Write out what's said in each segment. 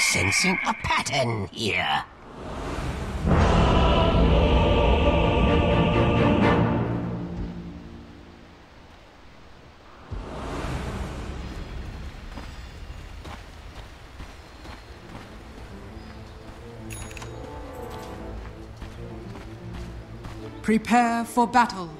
sensing a pattern here. Prepare for battle.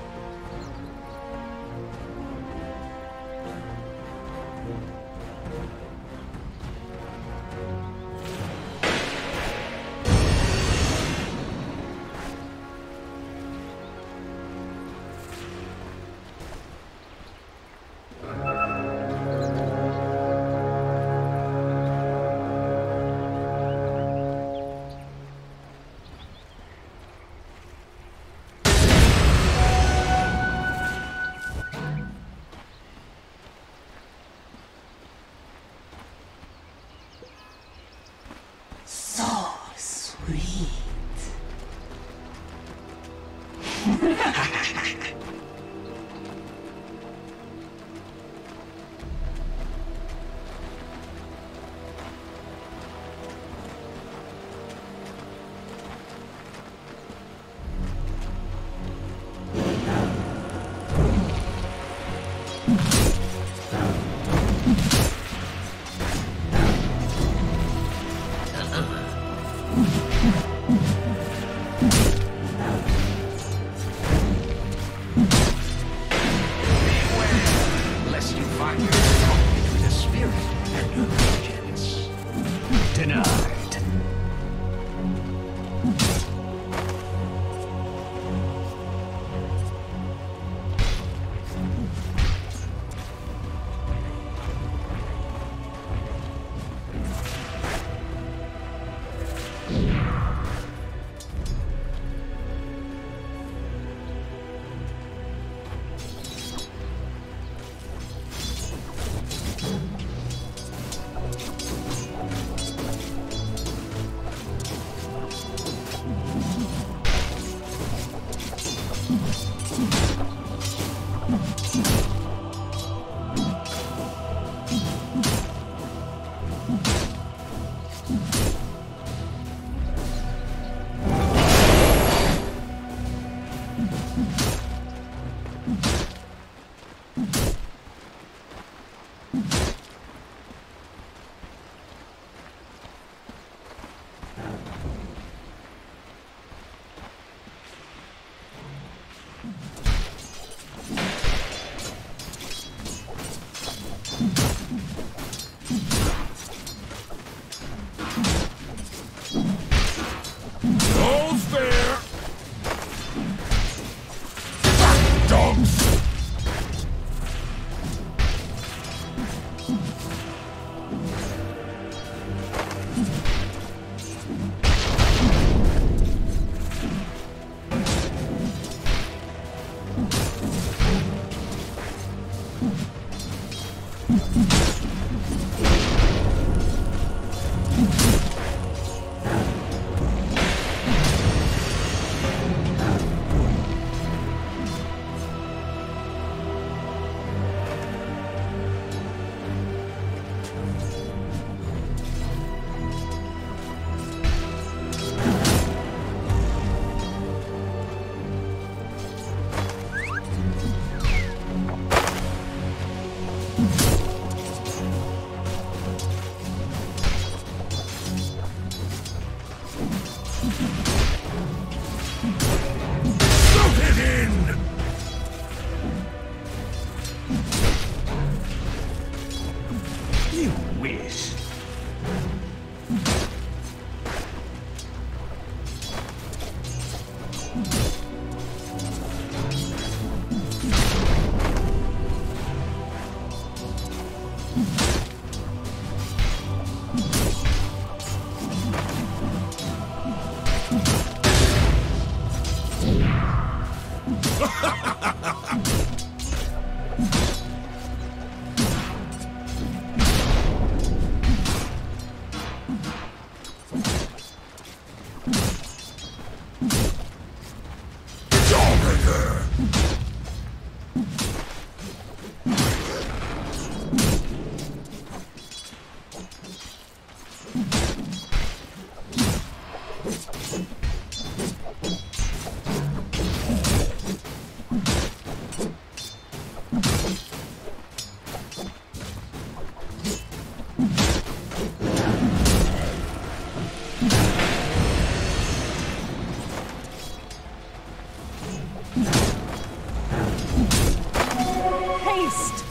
waste!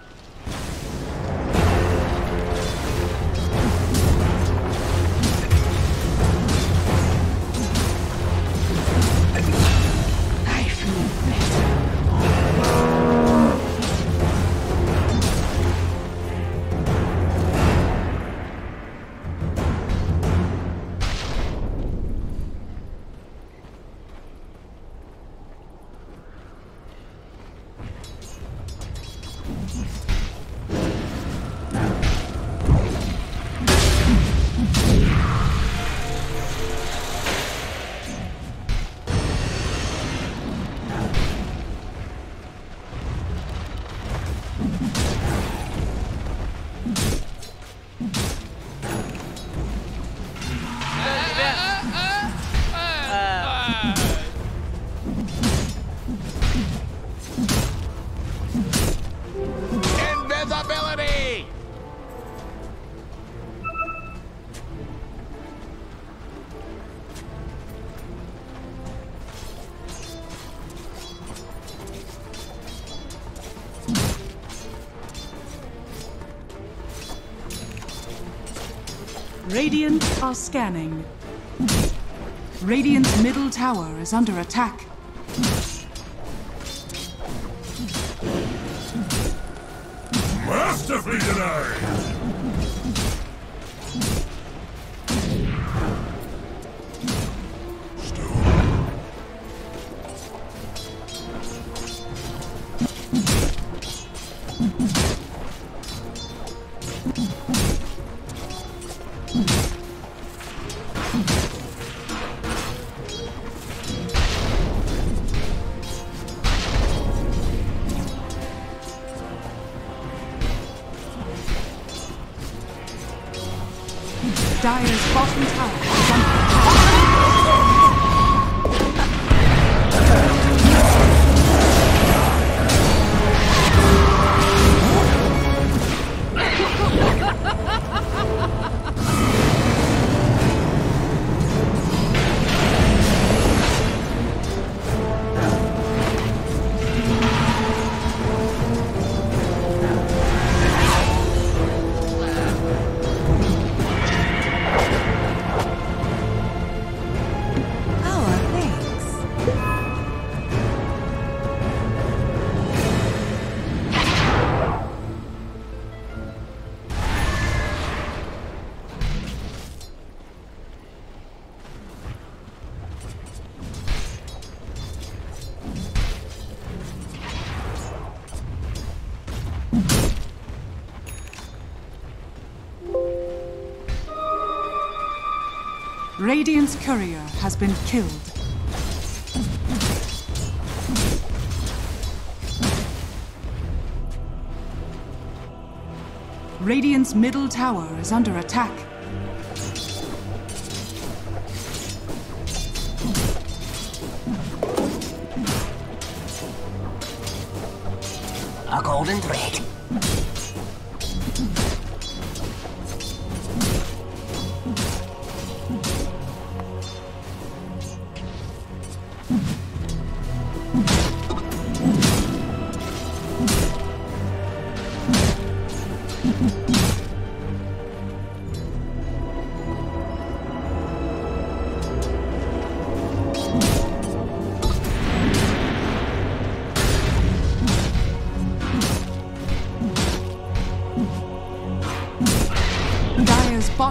Radiant are scanning. Radiant's middle tower is under attack. Radiant's courier has been killed. Radiant's middle tower is under attack.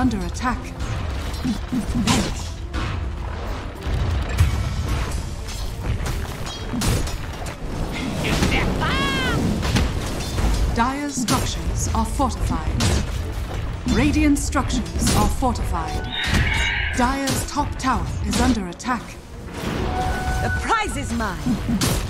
Under attack. Dire's structures are fortified. Radiant structures are fortified. Dire's top tower is under attack. The prize is mine.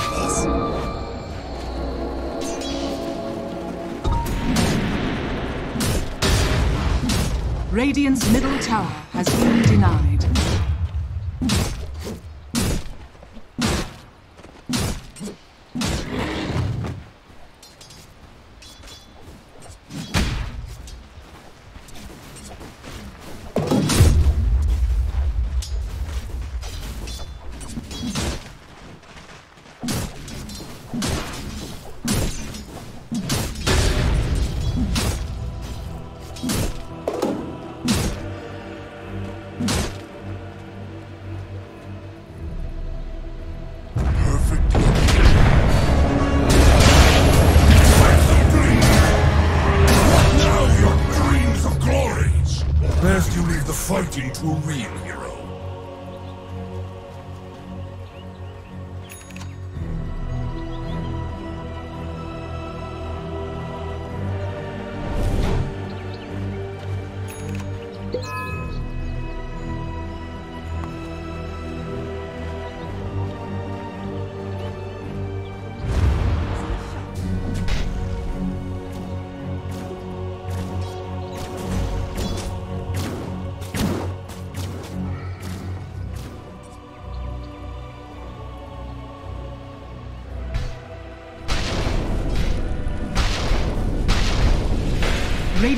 Radiant's middle tower has been denied.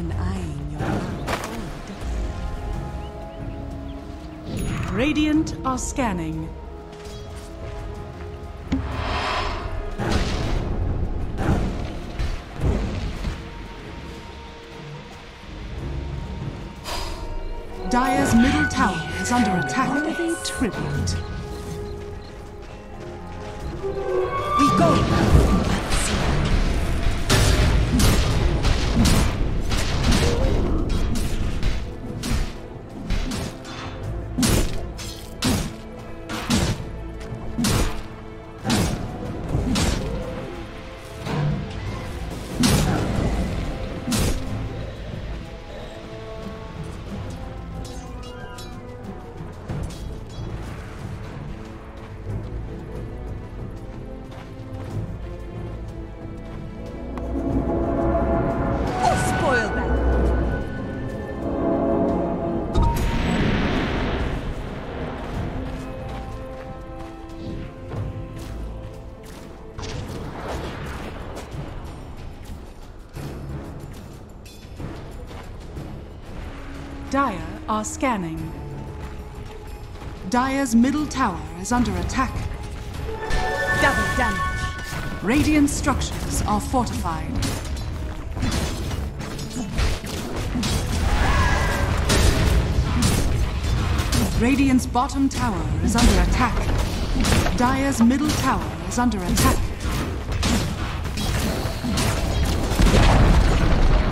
Been eyeing your Radiant are scanning. Dire are scanning. Dire's middle tower is under attack. Double damage. Radiant structures are fortified. Radiant's bottom tower is under attack. Dire's middle tower is under attack.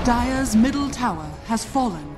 Dire's middle tower has fallen.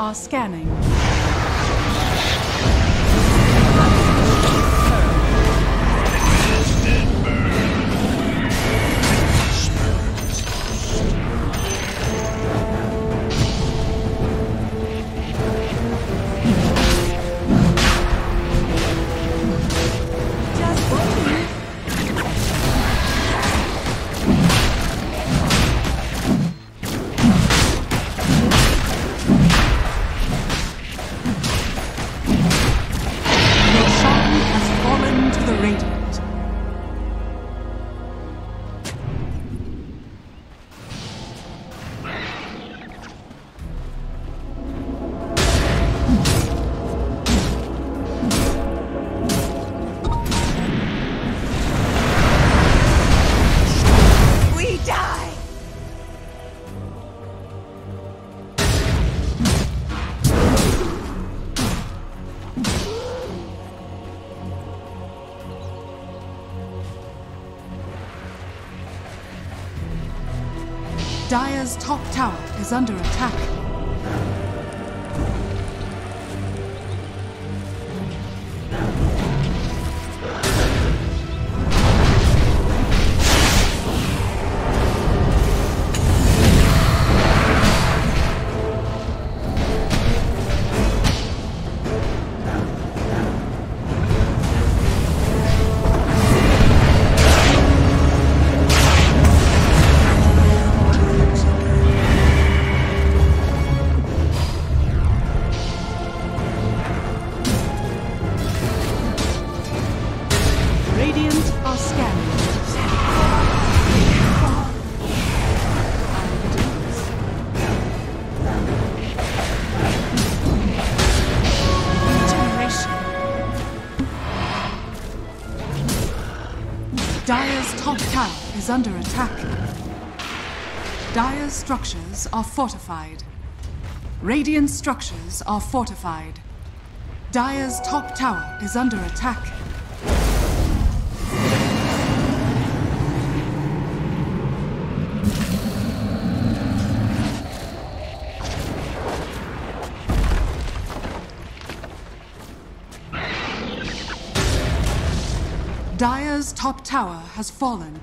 Are scanning. Dire's top tower is under attack. Is under attack. Dire's structures are fortified. Radiant structures are fortified. Dire's top tower is under attack. Dire's top tower has fallen.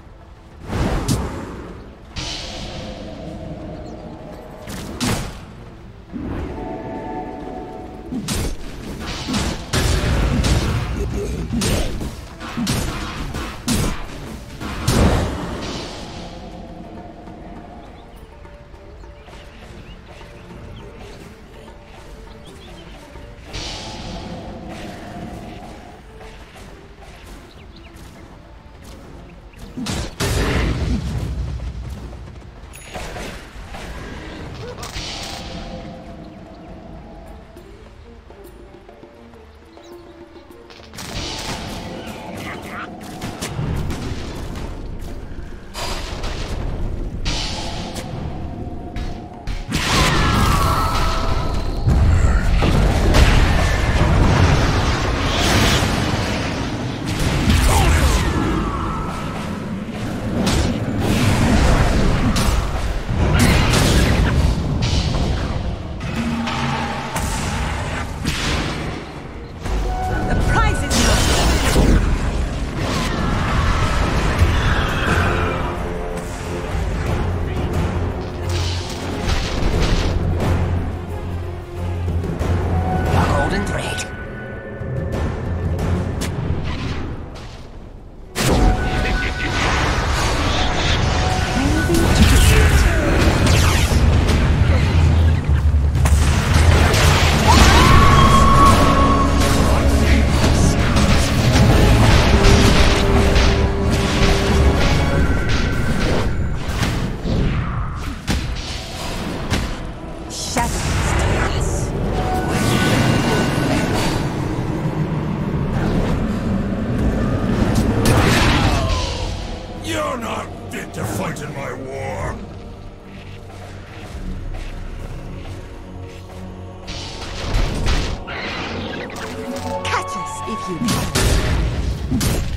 Thank you.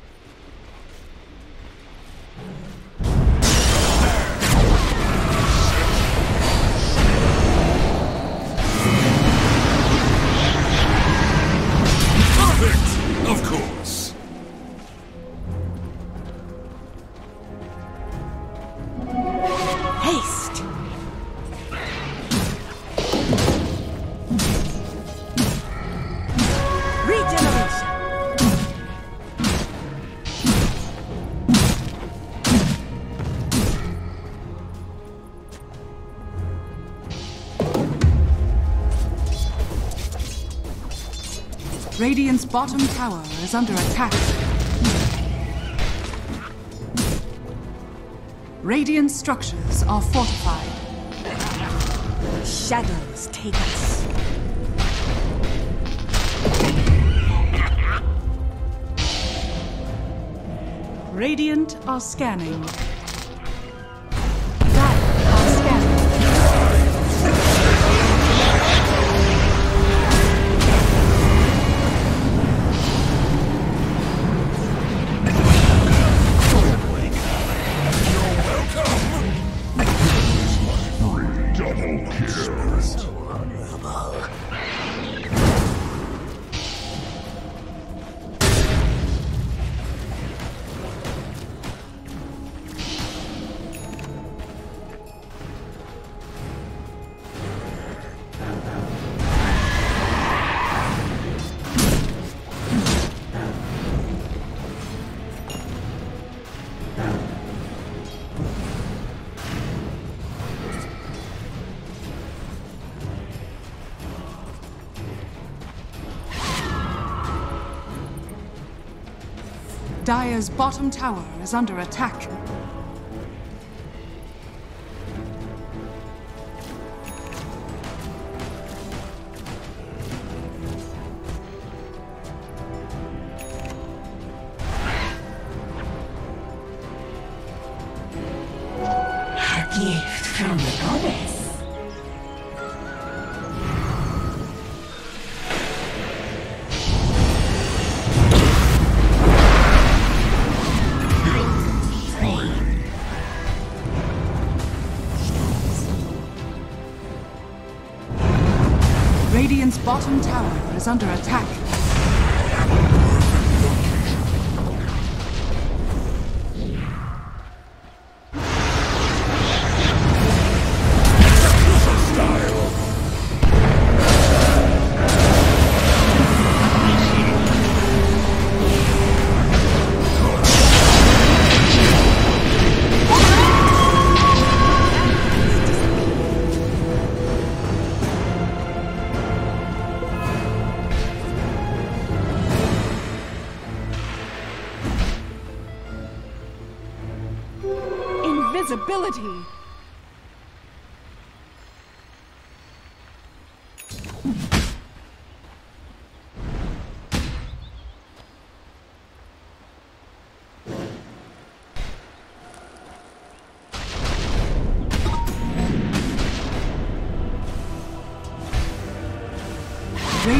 Bottom tower is under attack. Radiant structures are fortified. Shadows take us. Radiant are scanning. Dire's bottom tower is under attack. Gift is under attack.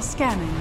Scanning.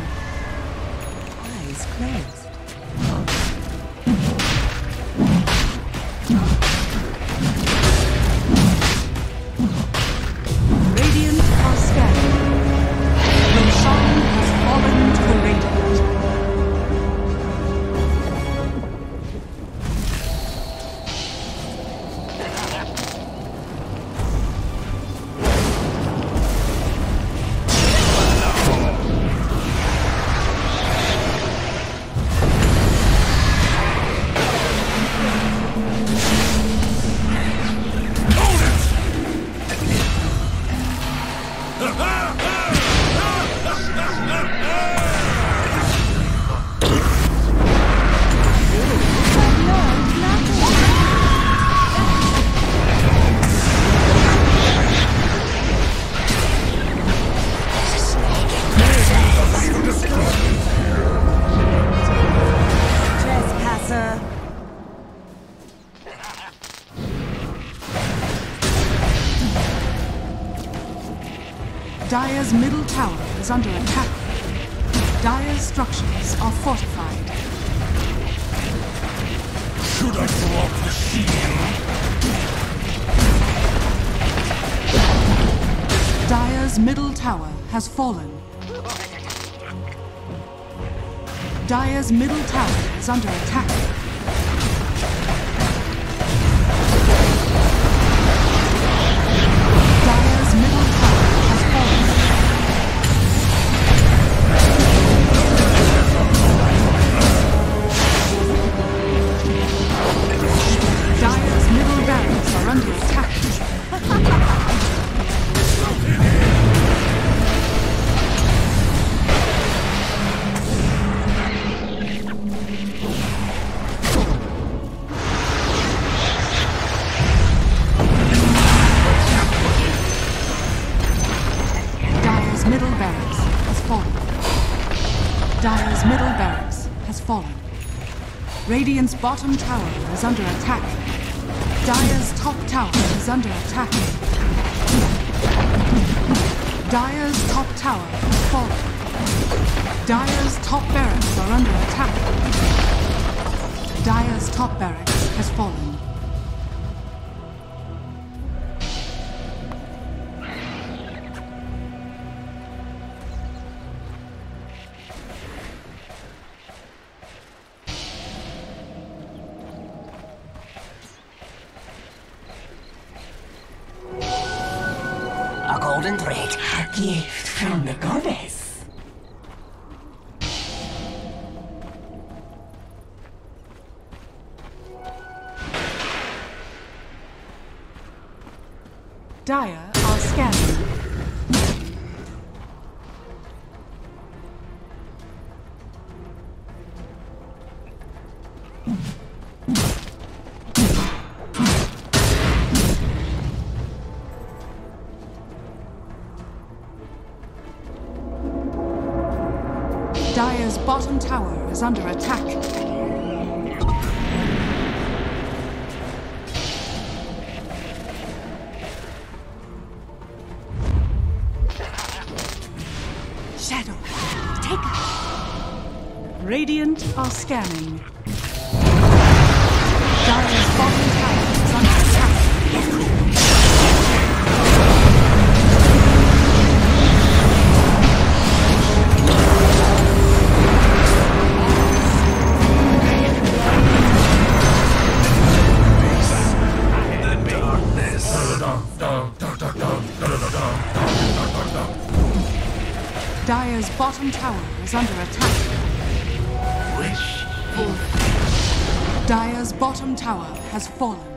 Fallen. Dire's middle tower is under attack. Dire's middle barracks are under attack. Radiant's bottom tower is under attack. Dire's top tower is under attack. Dire's top tower has fallen. Dire's top barracks are under attack. Dire's top barracks has fallen. Golden thread. A gift from the goddess. Bottom tower is under attack. Wish Dire's bottom tower has fallen.